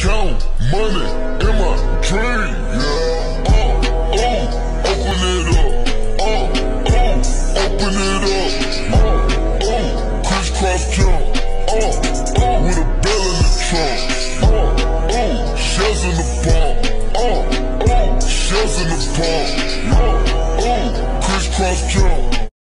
count money in my dream. Yeah. Oh, oh, open it up. Oh, oh, open it up. Oh, oh, crisscross jump. Oh, oh, with a bell in the trunk. Oh, oh, shells in the palm. Oh, oh, shells in the palm. Oh, oh, crisscross jump.